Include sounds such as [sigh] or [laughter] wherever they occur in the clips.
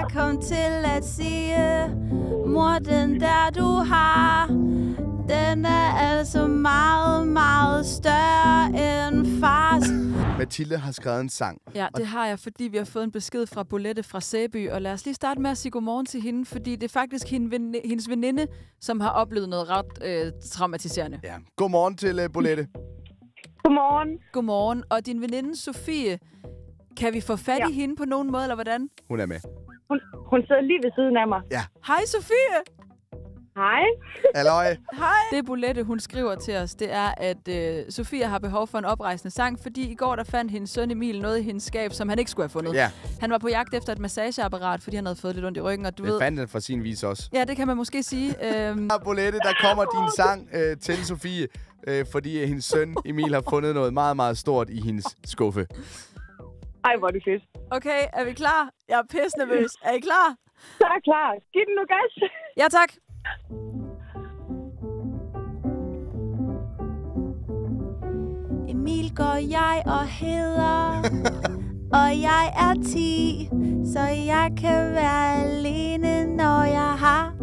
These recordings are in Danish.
jeg kom til at sige, mor, den der du har, den er altså meget, meget større end fars. Mathilde har skrevet en sang. Ja, det har jeg, fordi vi har fået en besked fra Bolette fra Sæby, og lad os lige starte med at sige godmorgen til hende, fordi det er faktisk hende, hendes veninde, som har oplevet noget ret øh, traumatiserende. Ja. Godmorgen til uh, Bolette. Godmorgen. Godmorgen, og din veninde Sofie, kan vi få fat. Ja. i hende på nogen måde, eller hvordan? Hun er med. Hun, hun sidder lige ved siden af mig. Hej Sofie! Hej. Halløj. Hej! Det Bolette, hun skriver til os, det er, at øh, Sofia har behov for en oprejsende sang, fordi i går der fandt hendes søn Emil noget i hendes skab, som han ikke skulle have fundet. Ja, Han var på jagt efter et massageapparat, fordi han havde fået lidt ondt i ryggen, og du det ved... fandt den for sin vis også. Ja, det kan man måske sige. Øhm, [laughs] Ja, Bolette, der kommer din sang øh, til Sofie, øh, fordi hendes søn Emil har fundet noget meget, meget stort i hendes skuffe. Ej, hvor er det fedt. okay, er vi klar? Jeg er pisse nervøs. Er I klar? Så er klar. Giv den nu gas. Ja, tak. Emil går jeg og hedder, [laughs] og jeg er 10, så jeg kan være alene, når jeg har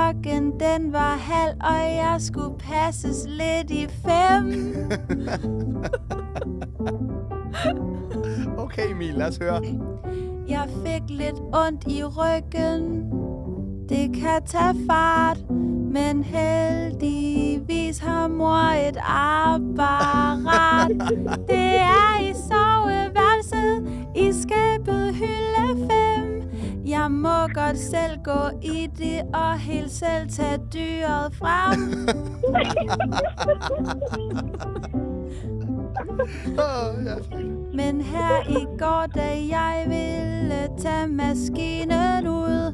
klokken den var halv, og jeg skulle passes lidt i fem. [laughs] Okay, Emil, lad os høre. Jeg fik lidt ondt i ryggen. Det kan tage fart, men heldigvis har mor et apparat. [laughs] Det er må godt selv gå i det og helt selv tage dyret frem. [laughs] Oh, ja. Men her i går, da jeg ville tage maskinen ud,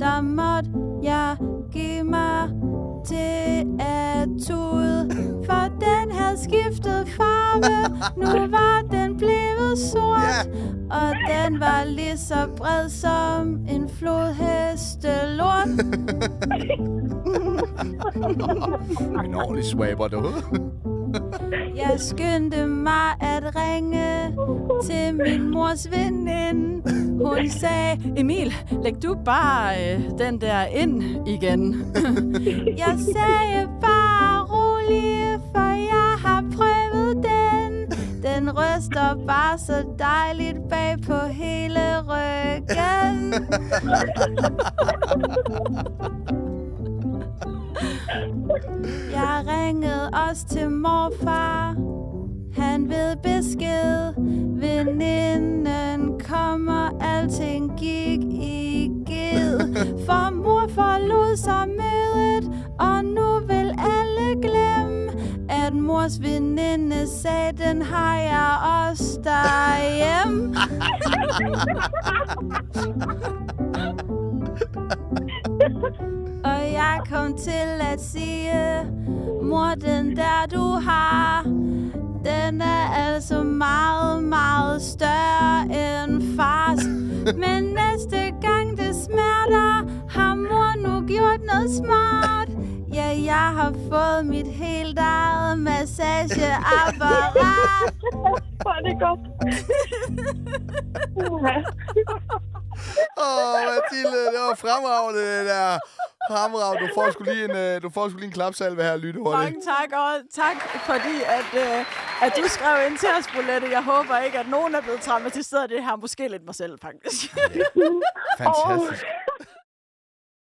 der måtte jeg give mig til at tude. For den havde skiftet farve, nu var den blevet sort. Og den var lige så bred som en flodhestelort. [laughs] En ordentlig swabber, du. [laughs] Jeg skyndte mig at ringe til min mors veninde. Hun sagde, Emil, læg du bare øh, den der ind igen. [laughs] Jeg sagde bare rolig, Den bare så dejligt bag på hele ryggen. Jeg ringede også til morfar. Han ved besked. Veninden kommer, alting gik i ged. For mor forlod så mødet, og nu at mors veninde sagde, den har jeg også derhjemme. Og jeg kom til at sige, mor, den der du har, den er altså meget, meget større end fars. Men næste gang det smerter, har mor nu gjort noget smart. Ja, jeg har fået mit helt eget massageapparat. [laughs] Hvor er det godt. Åh, oh, Mathilde, det var fremragende, det der. Fremragende. Du får sgu lige en, øh, du får sgu lige en klapsalve her, lytte Mange tak, og tak fordi, at, øh, at du skrev ind til os, Bolette. Jeg håber ikke, at nogen er blevet traumatiseret af det her. Måske lidt mig selv, faktisk. Fantastisk.